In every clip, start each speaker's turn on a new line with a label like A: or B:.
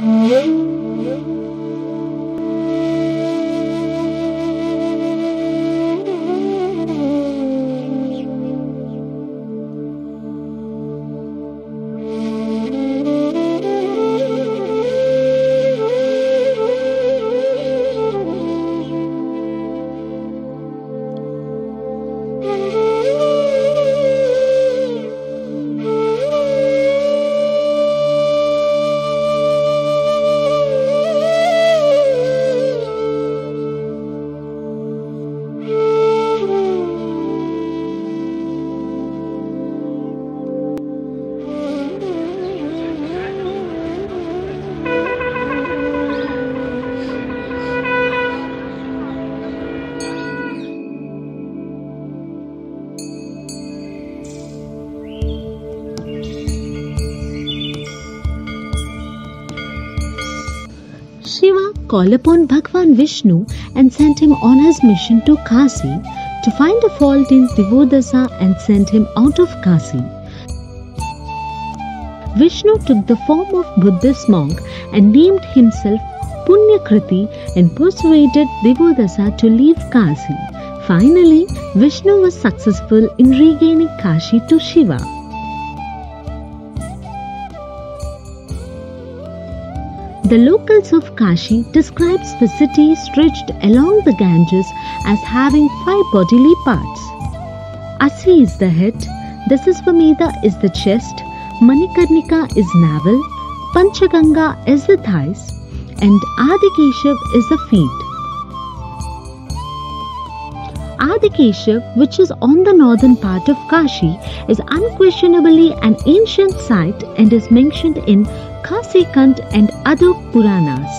A: Mm-hmm. Called upon Bhagwan Vishnu and sent him on his mission to Kasi to find a fault in Divodasa and send him out of Kasi. Vishnu took the form of Buddhist monk and named himself Punyakriti and persuaded Divodasa to leave Kasi. Finally, Vishnu was successful in regaining Kashi to Shiva. The locals of Kashi describes the city stretched along the Ganges as having five bodily parts. Asi is the head, Dasasvameda is the chest, Manikarnika is navel, Panchaganga is the thighs, and Adikeshav is the feet. Adikeshav, which is on the northern part of Kashi, is unquestionably an ancient site and is mentioned in Kasikant and other Puranas.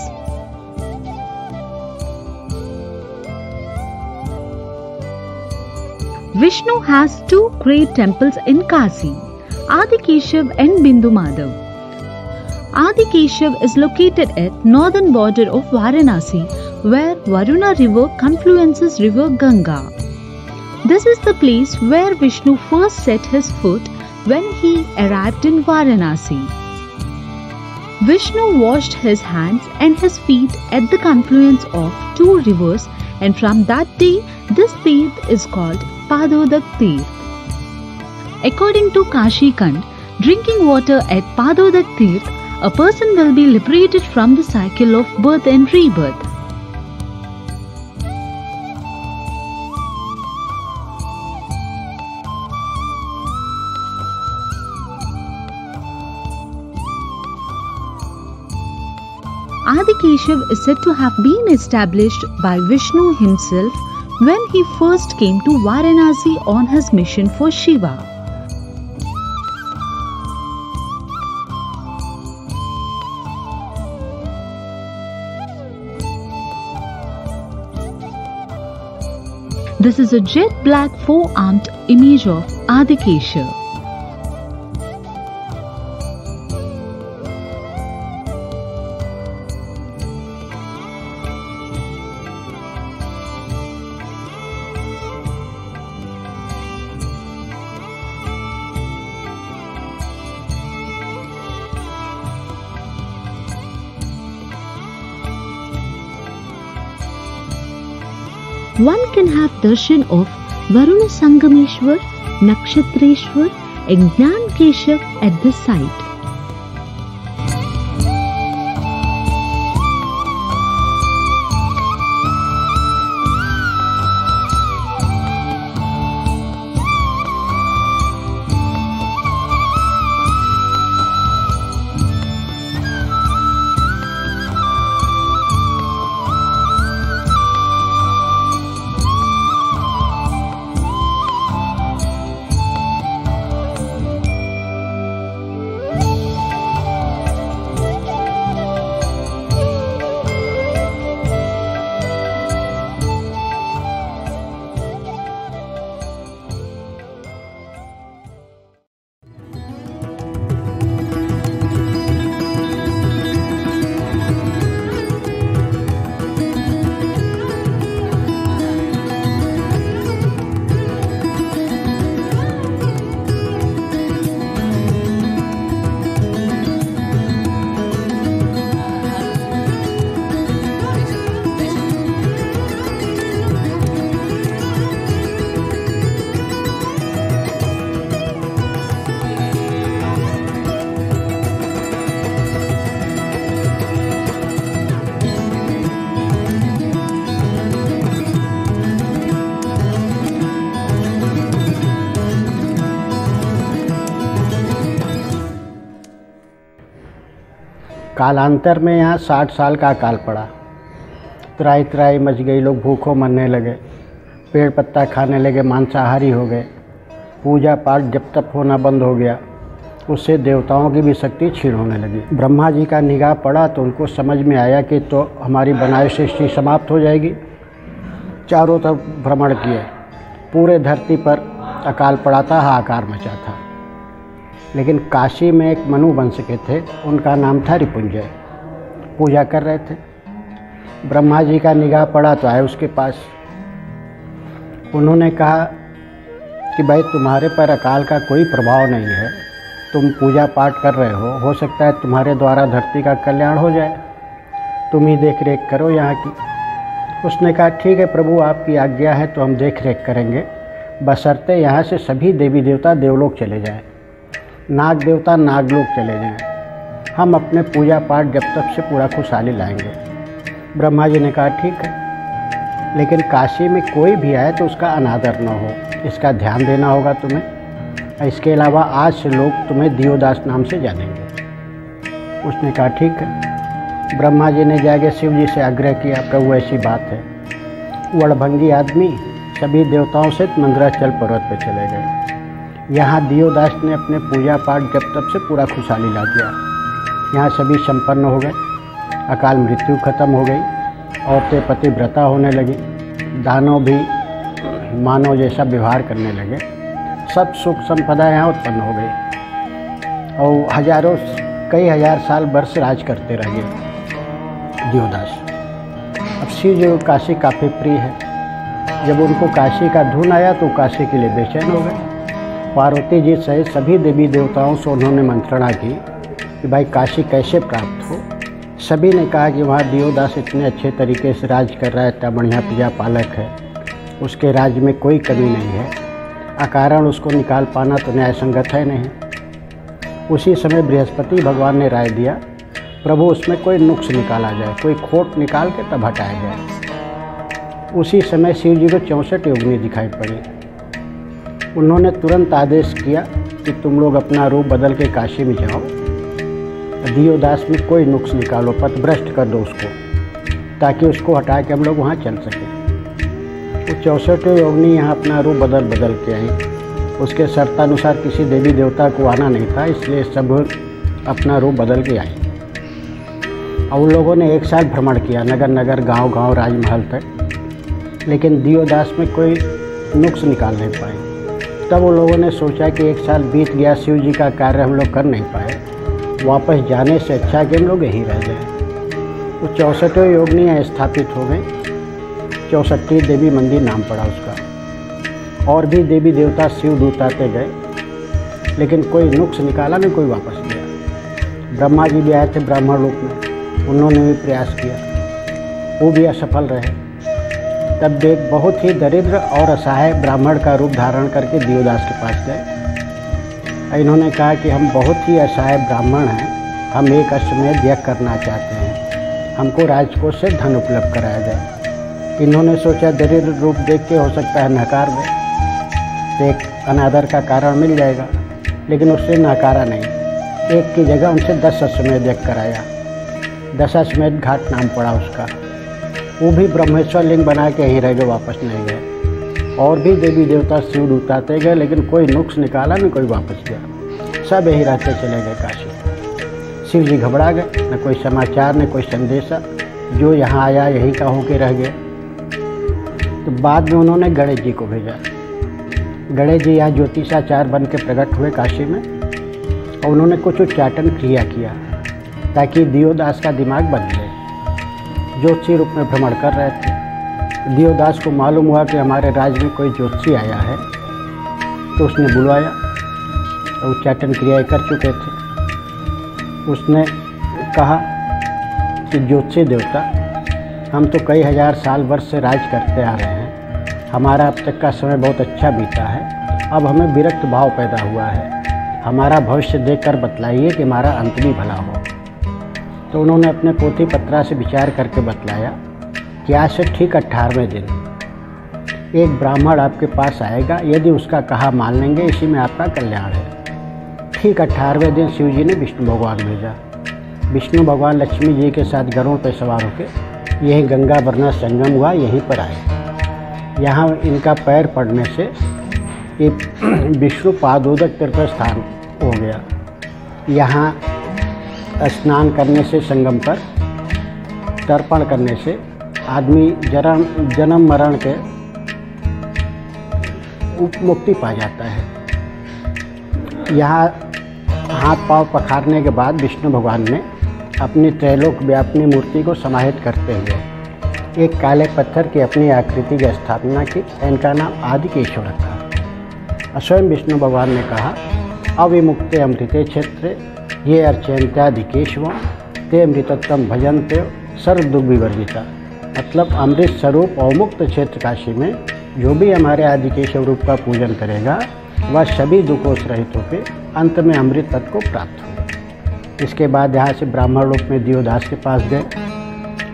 A: Vishnu has two great temples in Kasi, Adikeshav and Bindu Madhav. Adikeshav is located at northern border of Varanasi where Varuna river confluences river Ganga. This is the place where Vishnu first set his foot when he arrived in Varanasi. Vishnu washed his hands and his feet at the confluence of two rivers and from that day this Tirth is called Padodak Tirth. According to Kashi Kand, drinking water at Padodak Tirth, a person will be liberated from the cycle of birth and rebirth. Adikeshav is said to have been established by Vishnu himself when he first came to Varanasi on his mission for Shiva. This is a jet black four armed image of Adikeshav. One can have darshan of Varuna Sangameshwar, Nakshatreshwar and Gnan Keshav at this site.
B: कालांतर में यहाँ साठ साल का अकाल पड़ा। त्राई त्राई मच गई, लोग भूखों मरने लगे, पेड़ पत्ता खाने लगे, मांसाहारी हो गए। पूजा पाठ जब तक होना बंद हो गया, उससे देवताओं की भी शक्ति क्षीण होने लगी। ब्रह्मा जी का निगाह पड़ा तो उनको समझ में आया कि तो हमारी बनाई सृष्टि समाप्त हो जाएगी। चारों तरफ़ भ्रमण किए। पूरे धरती पर अकाल पड़ा था, हाहाकार मचा था। लेकिन काशी में एक मनु वंश के थे, उनका नाम था रिपुंजय। पूजा कर रहे थे। ब्रह्मा जी का निगाह पड़ा तो आए उसके पास। उन्होंने कहा कि भाई, तुम्हारे पर अकाल का कोई प्रभाव नहीं है। तुम पूजा पाठ कर रहे हो। हो सकता है तुम्हारे द्वारा धरती का कल्याण हो जाए। तुम ही देख रेख करो यहाँ की। उसने कहा, ठीक है प्रभु, आपकी आज्ञा है तो हम देख रेख करेंगे। बसरते यहाँ से सभी देवी देवता देवलोक चले जाएँ। नाग देवता नागलोक चले जाएँ। हम अपने पूजा पाठ जब तक से पूरा खुशहाली लाएँगे। ब्रह्मा जी ने कहा, ठीक है। लेकिन काशी में कोई भी आए तो उसका अनादर न हो। इसका ध्यान देना होगा तुम्हें। इसके अलावा आज से लोग तुम्हें दियोदास नाम से जानेंगे। उसने कहा, ठीक है। ब्रह्मा जी ने जाके शिव जी से आग्रह किया, प्रभु, ऐसी बात है। वड़भंगी आदमी सभी देवताओं से मंदराचल पर्वत पर चले गए। यहाँ दियोदास ने अपने पूजा पाठ जब तब से पूरा खुशहाली ला दिया। यहाँ सभी संपन्न हो गए। अकाल मृत्यु खत्म हो गई। औरतें पतिव्रता होने लगी। दानव भी मानव जैसा व्यवहार करने लगे। सब सुख संपदा यहाँ उत्पन्न हो गई। और हज़ारों, कई हज़ार साल वर्ष राज करते रह गए दियोदास। अब शिव जी काशी काफ़ी प्रिय है, जब उनको काशी का धुन आया तो काशी के लिए बेचैन हो गए। पार्वती जी सहित सभी देवी देवताओं से उन्होंने मंत्रणा की कि भाई काशी कैसे प्राप्त हो। सभी ने कहा कि वहाँ दियोदास इतने अच्छे तरीके से राज कर रहा है, इतना बढ़िया प्रजा पालक है। उसके राज्य में कोई कमी नहीं है। अकारण उसको निकाल पाना तो न्याय संगत है नहीं। उसी समय बृहस्पति भगवान ने राय दिया, प्रभु उसमें कोई नुक्स निकाला जाए, कोई खोट निकाल के तब हटाया जाए। उसी समय शिव जी को चौंसठ योगनी दिखाई पड़ी। उन्होंने तुरंत आदेश किया कि तुम लोग अपना रूप बदल के काशी में जाओ। दियोदास में कोई नुक्स निकालो, पथभ्रष्ट कर दो उसको, ताकि उसको हटा के हम लोग वहाँ चल सकें। वो चौसठ योगनी यहाँ अपना रूप बदल बदल के आई। उसके शर्तानुसार किसी देवी देवता को आना नहीं था, इसलिए सब अपना रूप बदल के आए। और उन लोगों ने एक साथ भ्रमण किया नगर नगर गाँव गाँव राजमहल तक। लेकिन दियोदास में कोई नुक्स निकाल नहीं पाए। तब उन लोगों ने सोचा कि एक साल बीत गया, शिव जी का कार्य हम लोग कर नहीं पाए। वापस जाने से अच्छा कि हम लोग यहीं रह जाए वो चौंसठों योगनी यहाँ स्थापित हो गए। चौसठी देवी मंदिर नाम पड़ा उसका। और भी देवी देवता शिव दूताते गए, लेकिन कोई नुक्स निकाला नहीं, कोई वापस गया। ब्रह्मा जी भी आए थे ब्राह्मण लोक में। उन्होंने भी प्रयास किया। वो भी असफल रहे। तब एक बहुत ही दरिद्र और असहाय ब्राह्मण का रूप धारण करके देवदास के पास गए। इन्होंने कहा कि हम बहुत ही असहाय ब्राह्मण हैं। हम एक अश्वमेध यज्ञ करना चाहते हैं। हमको राजकोष से धन उपलब्ध कराया जाए। इन्होंने सोचा दरिद्र रूप देख के हो सकता है नकार दे। तो एक अनादर का कारण मिल जाएगा, लेकिन उससे नकारा नहीं। एक की जगह उनसे दस अश्वमेध यज्ञ कराया। दस अश्वमेध घाट नाम पड़ा उसका। वो भी ब्रह्मेश्वर लिंग बना के यहीं रह गए, वापस नहीं गए। और भी देवी देवता शिव उतारते गए, लेकिन कोई नुक्स निकाला नहीं, कोई वापस गया। सब यही रहते चले गए काशी। शिव जी घबरा गए, न कोई समाचार, न कोई संदेशा। जो यहाँ आया, यहीं का होके रह गए। तो बाद में उन्होंने गणेश जी को भेजा। गणेश जी यहाँ ज्योतिषाचार बन के प्रकट हुए काशी में, और उन्होंने कुछ उच्चाटन क्रिया किया, ताकि दियोदास का दिमाग बदले। ज्योतिषी रूप में भ्रमण कर रहे थे। दियोदास को मालूम हुआ कि हमारे राज्य में कोई ज्योतिषी आया है तो उसने बुलवाया और उच्चाटन क्रियाएँ कर चुके थे। उसने कहा कि ज्योतिषी देवता, हम तो कई हज़ार साल वर्ष से राज करते आ रहे हैं। हमारा अब तक का समय बहुत अच्छा बीता है। अब हमें विरक्त भाव पैदा हुआ है। हमारा भविष्य देखकर बतलाइए कि हमारा अंत भी भला हो। तो उन्होंने अपने पोथी पत्रा से विचार करके बतलाया कि आज से ठीक अट्ठारहवें दिन। एक ब्राह्मण आपके पास आएगा, यदि उसका कहा मान लेंगे, इसी में आपका कल्याण है। ठीक अट्ठारहवें दिन शिव जी ने विष्णु भगवान भेजा। विष्णु भगवान लक्ष्मी जी के साथ गरुड़ पर सवार होकर यही गंगा वरना संगम हुआ, यहीं पर आए। यहाँ इनका पैर पड़ने से ये विष्णु पादोदक तीर्थ स्थान हो गया। यहाँ स्नान करने से संगम पर, तर्पण करने से आदमी जन्म जन्म मरण के मुक्ति पा जाता है। यहाँ हाथ पाँव पखारने के बाद विष्णु भगवान ने अपनी त्रैलोक व्यापनी मूर्ति को समाहित करते हुए एक काले पत्थर की अपनी आकृति की स्थापना की, इनका नाम आदि आदिकेश्वर रखा। स्वयं विष्णु भगवान ने कहा, अविमुक्ते अमृते क्षेत्र ये अर्चयंत्यादिकेशव ते अमृतत्व भजनते सर्व दुख विवर्जिता मतलब अमृत स्वरूप अवमुक्त क्षेत्र काशी में जो भी हमारे आदि केशव रूप का पूजन करेगा, वह सभी दुखों से रहित होकर अंत में अमृत तत्व को प्राप्त हो इसके बाद यहाँ से ब्राह्मण रूप में दियोदास के पास गए।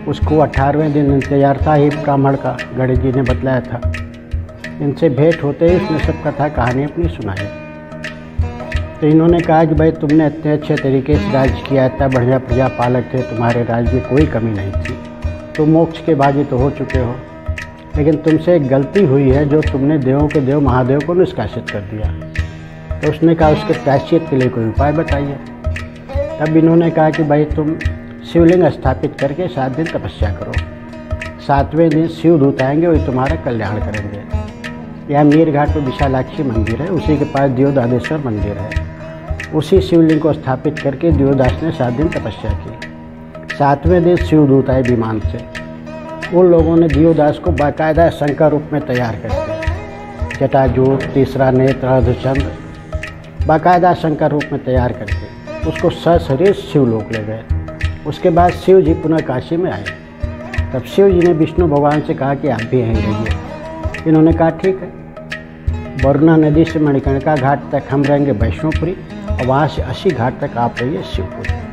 B: उसको अठारहवें दिन इंतज़ार था ही ब्राह्मण का, गणेश जी ने बतलाया था। इनसे भेंट होते ही उसने सब कथा कहानी अपनी सुनाई। तो इन्होंने कहा कि भाई, तुमने इतने अच्छे तरीके से राज किया, इतना बढ़िया प्रजा पालक थे, तुम्हारे राज में कोई कमी नहीं थी। तुम मोक्ष के बाजी तो हो चुके हो। लेकिन तुमसे एक गलती हुई है जो तुमने देवों के देव महादेव को निष्कासित कर दिया। तो उसने कहा, उसके प्रायश्चित के लिए कोई उपाय बताइए। तब इन्होंने कहा कि भाई, तुम शिवलिंग स्थापित करके सात दिन तपस्या करो। सातवें दिन शिव दूत आएँगे, वही तुम्हारा कल्याण करेंगे। यहाँ मीर घाट पर विशालाक्षी मंदिर है, उसी के पास दियोदादेश्वर मंदिर है। उसी शिवलिंग को स्थापित करके दियोदास ने सात दिन तपस्या की। सातवें दिन शिवदूत आए विमान से। उन लोगों ने दियोदास को बाकायदा शंकर रूप में तैयार कर दिया। जटाजूट, तीसरा नेत्र, अर्धचंद्र, बाकायदा शंकर रूप में तैयार करके उसको सशरीर शिवलोक ले गए। उसके बाद शिव जी पुनः काशी में आए। तब शिव जी ने विष्णु भगवान से कहा कि आप भी रहिए। इन्होंने कहा, ठीक है। वरुणा नदी से मणिकर्णिका घाट तक हम रहेंगे वैष्णोपुरी और वहाँ से अस्सी घाट तक आप रहिए शिवपुरी।